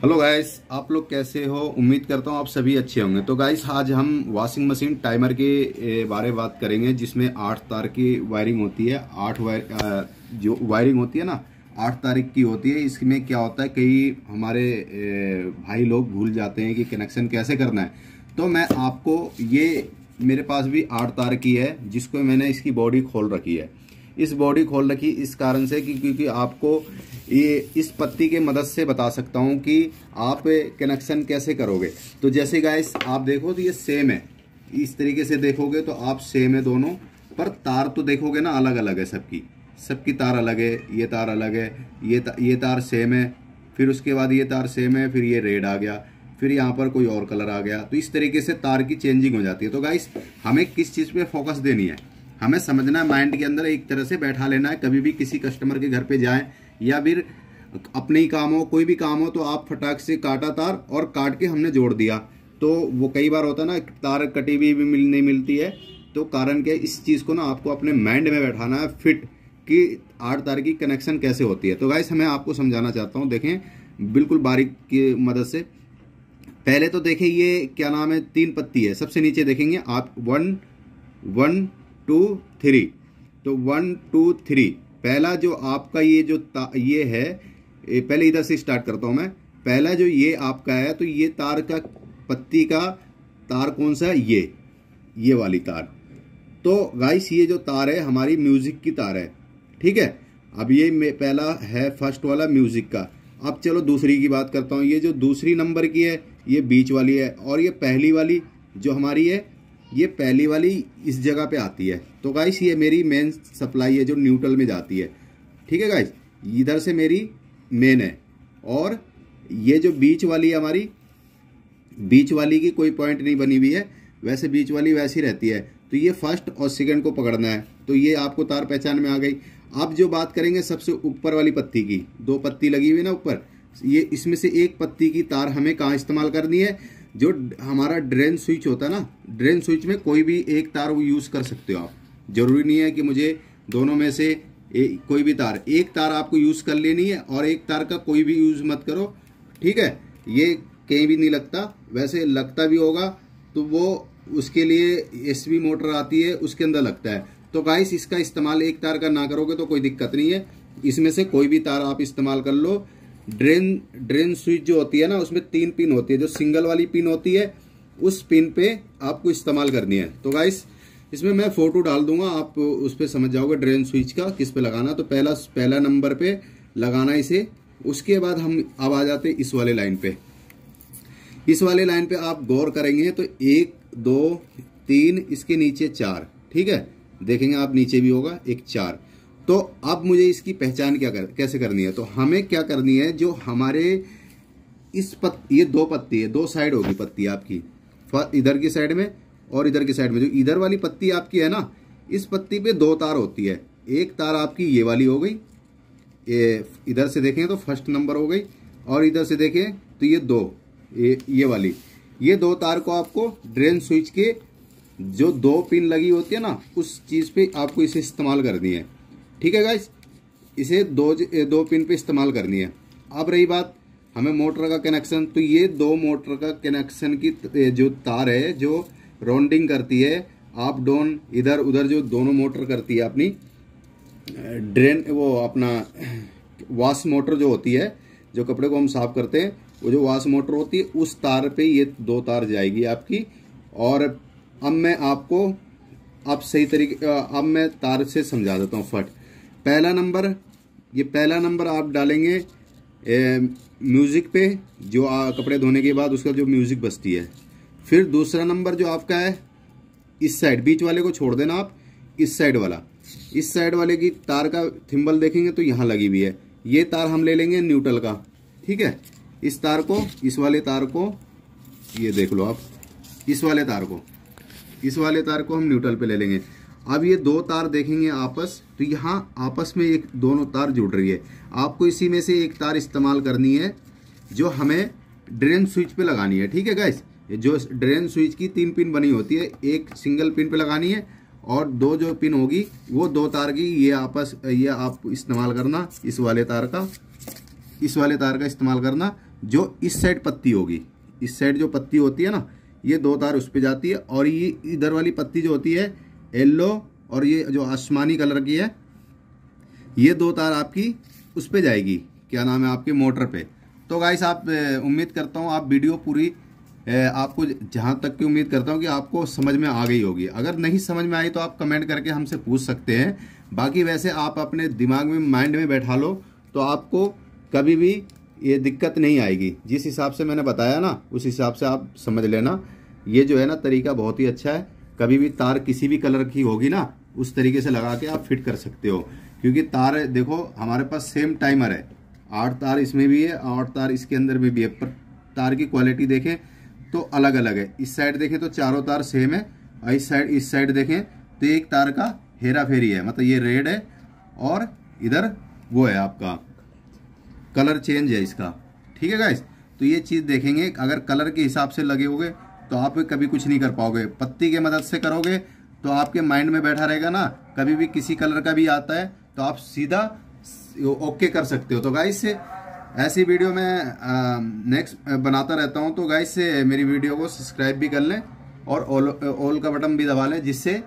Hello guys आप लोग कैसे हो? उम्मीद करता हूँ आप सभी अच्छे होंगे। तो गाइस आज हम वॉशिंग मशीन टाइमर के बारे में बात करेंगे, जिसमें आठ तार की वायरिंग होती है। आठ वायर जो वायरिंग होती है ना, आठ तारीख की होती है। इसमें क्या होता है, कई हमारे भाई लोग भूल जाते हैं कि कनेक्शन कैसे करना है। तो मैं आपको ये, मेरे पास भी आठ तार की है, जिसको मैंने इसकी बॉडी खोल रखी है। इस बॉडी खोल रखी इस कारण से कि क्योंकि आपको ये इस पत्ती के मदद से बता सकता हूँ कि आप कनेक्शन कैसे करोगे। तो जैसे गाइस आप देखो तो ये सेम है। इस तरीके से देखोगे तो आप सेम है दोनों। पर तार तो देखोगे ना अलग अलग है सबकी। सबकी तार अलग है ये तार अलग है ये ता, ये तार सेम है। फिर उसके बाद ये तार सेम है फिर ये रेड आ गया। फिर यहाँ पर कोई और कलर आ गया। तो इस तरीके से तार की चेंजिंग हो जाती है। तो गाइस हमें किस चीज़ पे फोकस देनी है? हमें समझना है माइंड के अंदर एक तरह से बैठा लेना है, कभी भी किसी कस्टमर के घर पे जाएँ, या फिर अपने ही काम हो, कोई भी काम हो तो आप फटाक से काटा तार और काट के हमने जोड़ दिया। तो वो कई बार होता है ना, तार कटी हुई भी मिल, नहीं मिलती है तो कारण क्या इस चीज़ को ना आपको अपने माइंड में बैठाना है फिट कि आठ तार की कनेक्शन कैसे होती है। तो गाइस मैं आपको समझाना चाहता हूँ, देखें, बिल्कुल बारीक की मदद से। पहले तो देखें, ये क्या नाम है, तीन पत्ती है, सबसे नीचे देखेंगे आप वन वन टू थ्री। तो वन, टू, थ्री। पहला जो आपका ये जो ये है पहले इधर से स्टार्ट करता हूँ मैं। पहला जो ये आपका है तो ये तार का पत्ती का तार कौन सा है? ये। ये वाली तार। तो गाइस ये जो तार है, हमारी म्यूज़िक की तार है। ठीक है? अब ये पहला है फ़र्स्ट वाला म्यूज़िक का। अब चलो दूसरी की बात करता हूँ। ये जो दूसरी नंबर की है, ये बीच वाली है। और ये पहली वाली जो हमारी है ये पहली वाली इस जगह पे आती है। तो गाइस ये मेरी मेन सप्लाई है जो न्यूट्रल में जाती है। ठीक है गाइस इधर से मेरी मेन है। और ये जो बीच वाली है हमारी बीच वाली की कोई पॉइंट नहीं बनी हुई है। वैसे बीच वाली वैसी रहती है। तो ये फ़र्स्ट और सेकंड को पकड़ना है। तो ये आपको तार पहचान में आ गई। अब जो बात करेंगे सबसे ऊपर वाली पत्ती की, दो पत्ती लगी हुई ना ऊपर, ये इसमें से एक पत्ती की तार हमें कहाँ इस्तेमाल करनी है? जो हमारा ड्रेन स्विच होता है ना ड्रेन स्विच में कोई भी एक तार यूज़ कर सकते हो आप। ज़रूरी नहीं है कि मुझे दोनों में से ए, कोई भी तार। एक तार आपको यूज़ कर लेनी है और एक तार का कोई भी यूज़ मत करो। ठीक है? ये कहीं भी नहीं लगता। वैसे लगता भी होगा तो वो उसके लिए एस मोटर आती है उसके अंदर लगता है। तो गाइस इसका इस्तेमाल एक तार का ना करोगे तो कोई दिक्कत नहीं है। इसमें से कोई भी तार आप इस्तेमाल कर लो। ड्रेन ड्रेन स्विच जो होती है ना, उसमें तीन पिन होती है। जो सिंगल वाली पिन होती है, उस पिन पे आपको इस्तेमाल करनी है। तो गाइस इसमें मैं फ़ोटो डाल दूँगा, आप उस पर समझ जाओगे ड्रेन स्विच का, किस पे लगाना। तो पहला पहला नंबर पे लगाना इसे, उसके बाद हम अब आ जाते इस वाले लाइन पे। इस वाले लाइन पे आप गौर करेंगे तो एक, दो, तीन, इसके नीचे चार, ठीक है? देखेंगे आप नीचे भी होगा, एक चार। तो अब मुझे इसकी पहचान क्या कर, कैसे करनी है? तो हमें क्या करनी है, जो हमारे इस पत, ये दो पत्ती है, दो साइड होगी पत्ती आपकी। इधर की साइड में और इधर की साइड में। जो इधर वाली पत्ती आपकी है ना, इस पत्ती पे दो तार होती है। एक तार आपकी ये वाली हो गई, ये इधर से देखें तो फ़र्स्ट नंबर हो गई और इधर से देखें तो ये दो, ये ये वाली। ये दो तार को आपको ड्रेन स्विच के जो दो पिन लगी होती है ना, उस चीज़ पे आपको इसे इस्तेमाल करनी है। ठीक है गाइस इसे दो दो पिन पे इस्तेमाल करनी है। अब रही बात, हमें मोटर का कनेक्शन तो ये दो मोटर का कनेक्शन की जो तार है, जो राउंडिंग करती है आप डोन इधर, उधर, जो दोनों मोटर करती है अपनी ड्रेन वो अपना वॉश मोटर जो होती है, जो कपड़े को हम साफ़ करते हैं, वो जो वाश मोटर होती है, उस तार पे ये दो तार जाएगी आपकी। और अब मैं आपको अब सही तरीके अब मैं तार से समझा देता हूँ फट। पहला नंबर ये पहला नंबर आप डालेंगे म्यूज़िक पे जो आ, कपड़े धोने के बाद उसका जो म्यूज़िक बजती है। फिर दूसरा नंबर जो आपका है इस साइड बीच वाले को छोड़ देना आप इस साइड वाला। इस साइड वाले की तार का थिम्बल देखेंगे तो यहाँ लगी हुई है। ये तार हम ले लेंगे न्यूट्रल का ठीक है? इस तार को इस वाले तार को ये देख लो आप इस वाले तार को इस वाले तार को हम न्यूट्रल पे ले लेंगे। अब ये दो तार देखेंगे आपस तो यहाँ आपस में एक दोनों तार जुड़ रही है। आपको इसी में से एक तार इस्तेमाल करनी है, जो हमें ड्रेन स्विच पे लगानी है। ठीक है गैस जो ड्रेन स्विच की तीन पिन बनी होती है, एक सिंगल पिन पे लगानी है, और दो जो पिन होगी, वो दो तार की, ये आपस, ये आप इस्तेमाल करना, इस वाले तार का, इस वाले तार का इस्तेमाल करना, जो इस साइड पत्ती होगी। इस साइड जो पत्ती होती है ना, ये दो तार उस पर जाती है, और ये इधर वाली पत्ती जो होती है येल्लो और ये जो आसमानी कलर की है, ये दो तार आपकी उस पर जाएगी। क्या नाम है आपके? मोटर पे। तो गाइस आप उम्मीद करता हूँ आप वीडियो पूरी आपको जहाँ तक की उम्मीद करता हूँ कि आपको समझ में आ गई होगी। अगर नहीं समझ में आई तो आप कमेंट करके हमसे पूछ सकते हैं। बाकी वैसे आप अपने दिमाग में माइंड में बैठा लो तो आपको कभी भी ये दिक्कत नहीं आएगी। जिस हिसाब से मैंने बताया ना, उस हिसाब से आप समझ लेना। ये जो है ना, तरीका बहुत ही अच्छा है। कभी भी तार किसी भी कलर की होगी ना, उस तरीके से लगा के आप फिट कर सकते हो। क्योंकि तार देखो, हमारे पास सेम टाइमर है। आठ तार इसमें भी है, आठ तार इसके अंदर में भी है। पर तार की क्वालिटी देखें तो अलग अलग है। इस साइड देखें तो चारों तार सेम है और इस साइड इस साइड देखें तो एक तार का हेरा फेरी है। मतलब ये रेड है और इधर वो है आपका। कलर चेंज है इसका। ठीक है गाइस तो ये चीज़ देखेंगे। अगर कलर के हिसाब से लगे होगे तो आप कभी कुछ नहीं कर पाओगे। पत्ती के मदद से करोगे तो आपके माइंड में बैठा रहेगा ना, कभी भी किसी कलर का भी आता है तो आप सीधा ओके कर सकते हो। तो गाइस से ऐसी वीडियो में नेक्स्ट बनाता रहता हूँ। तो गाइस से मेरी वीडियो को सब्सक्राइब भी कर लें और ऑल ऑल का बटन भी दबा लें, जिससे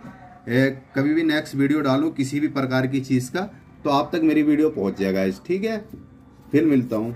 कभी भी नेक्स्ट वीडियो डालूं किसी भी प्रकार की चीज़ का तो आप तक मेरी वीडियो पहुँच जाएगा ठीक है? फिर मिलता हूँ।